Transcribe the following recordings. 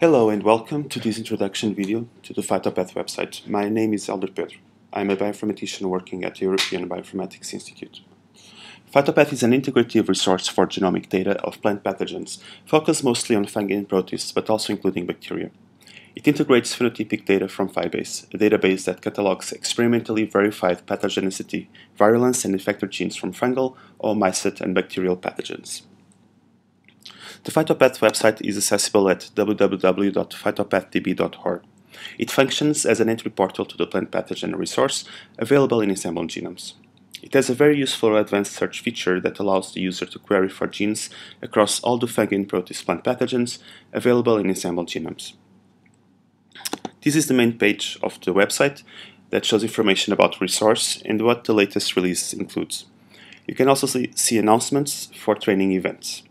Hello and welcome to this introduction video to the Phytopath website. My name is Helder Pedro. I'm a bioinformatician working at the European Bioinformatics Institute. Phytopath is an integrative resource for genomic data of plant pathogens, focused mostly on fungi and protists, but also including bacteria. It integrates phenotypic data from PHI-base, a database that catalogs experimentally verified pathogenicity, virulence, and effector genes from fungal, oomycete, and bacterial pathogens. The Phytopath website is accessible at www.phytopathdb.org. It functions as an entry portal to the plant pathogen resource available in Ensembl Genomes. It has a very useful advanced search feature that allows the user to query for genes across all the fungi and protist plant pathogens available in Ensembl Genomes. This is the main page of the website that shows information about the resource and what the latest release includes. You can also see announcements for training events.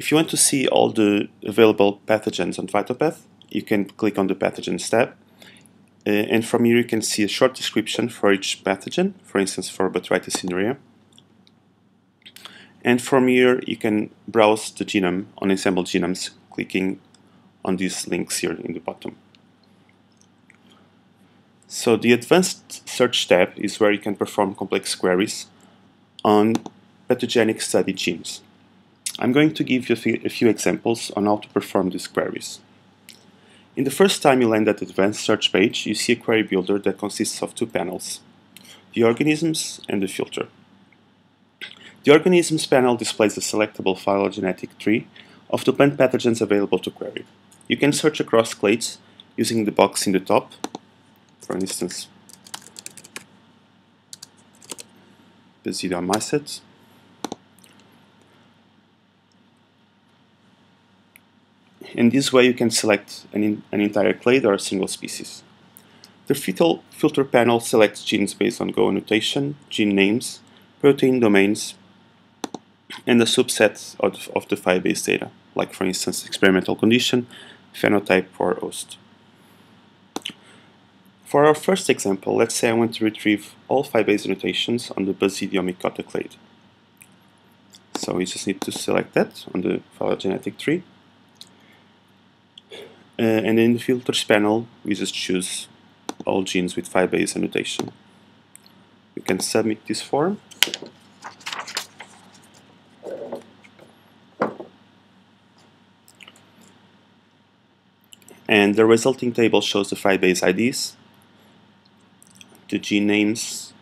If you want to see all the available pathogens on Phytopath, you can click on the Pathogens tab. Uh, and from here you can see a short description for each pathogen, for instance for Botrytis cinerea. And from here you can browse the genome on Ensembl Genomes, clicking on these links here in the bottom. So the Advanced Search tab is where you can perform complex queries on pathogenic study genes. I'm going to give you a few examples on how to perform these queries. In the first time you land at the Advanced Search page, you see a query builder that consists of two panels, the organisms and the filter. The organisms panel displays the selectable phylogenetic tree of the plant pathogens available to query. You can search across clades using the box in the top, for instance, the Basidiomycetes, In this way, you can select an, in, an entire clade or a single species. The filter panel selects genes based on GO annotation, gene names, protein domains, and a subset of, of the PHI-base data, like for instance experimental condition, phenotype, or host. For our first example, let's say I want to retrieve all PHI-base annotations on the Basidiomycota clade. So we just need to select that on the phylogenetic tree Uh, and in the filters panel, we just choose all genes with PHI-base annotation. You can submit this form. And the resulting table shows the PHI-base IDs, the gene names,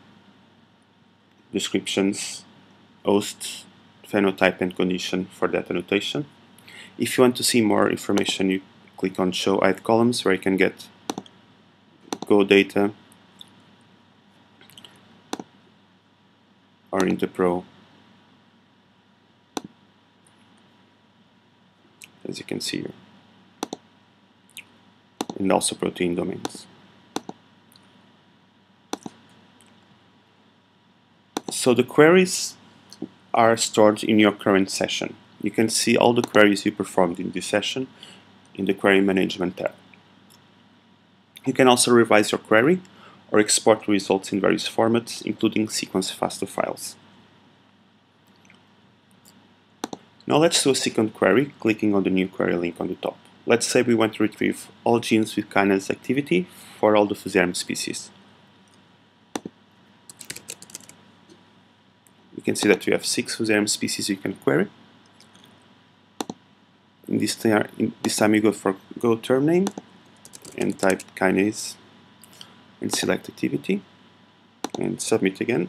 descriptions, host, phenotype and condition for that annotation. If you want to see more information, you click on show ith columns where you can get GO data or InterPro as you can see here and also protein domains. So the queries are stored in your current session. You can see all the queries you performed in this session in the Query Management tab. You can also revise your query or export results in various formats, including sequence FASTA files. Now let's do a second query, clicking on the new query link on the top. Let's say we want to retrieve all genes with kinase activity for all the Fusarium species. You can see that we have six Fusarium species you can query in this, in this time you go for GO term name and type kinase and select activity and submit again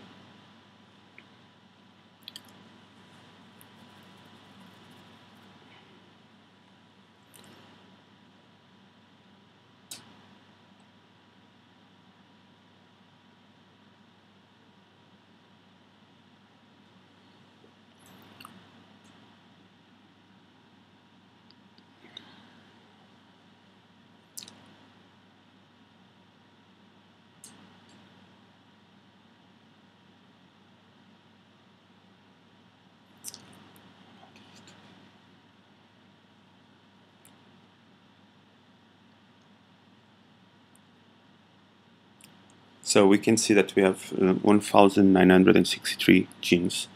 So we can see that we have uh, 1,963 genes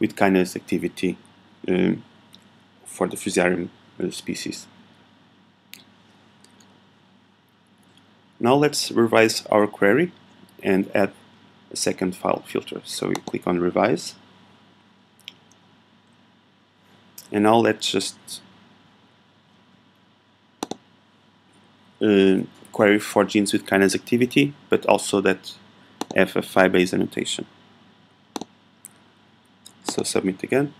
with kinase activity um, for the Fusarium uh, species. Now let's revise our query and add a second file filter. So we click on revise. And now let's just uh, query for genes with kinase activity, but also that have a PHI-base annotation. So submit again.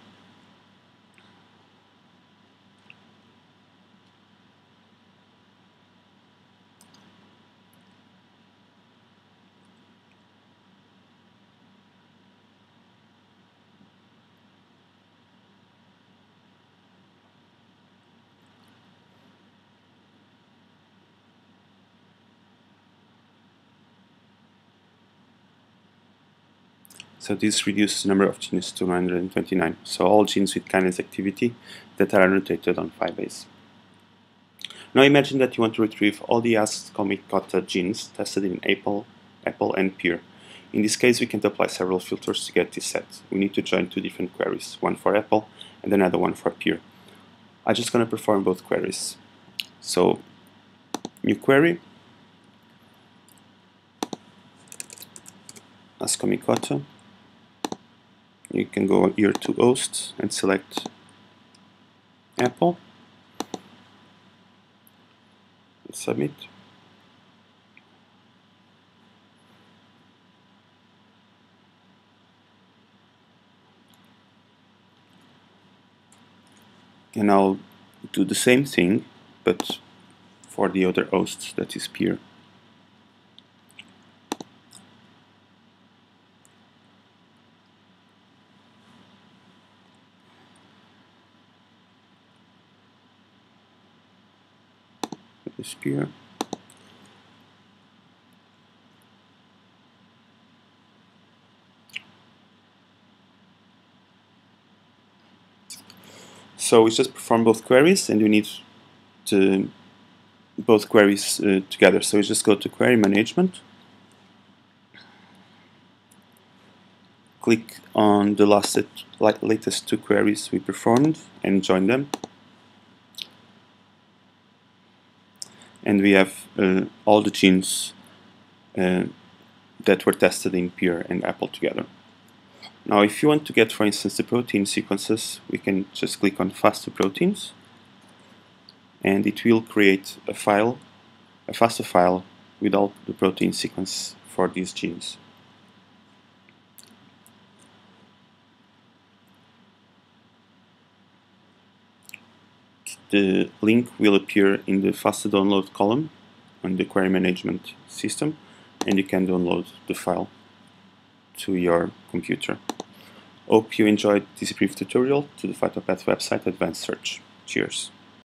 So this reduces the number of genes to 929. So all genes with kinase activity that are annotated on PHI-base. Now imagine that you want to retrieve all the Ascomycota genes tested in Apple, Apple and Pear. In this case, we can apply several filters to get this set. We need to join two different queries, one for Apple and another one for Pear. I'm just going to perform both queries. So, new query, Ascomycota you can go here to host and select Apple. Submit. And I'll do the same thing but for the other hosts that is Pear So we just perform both queries and we need to both queries uh, together. So we just go to query management, click on the last latest two queries we performed and join them. And we have uh, all the genes uh, that were tested in Pear and Apple together. Now if you want to get, for instance, the protein sequences, we can just click on FASTA proteins and it will create a file, a FASTA file with all the protein sequence for these genes. The link will appear in the FASTA download column on the query management system and you can download the file to your computer. Hope you enjoyed this brief tutorial to the Phytopath website Advanced Search. Cheers!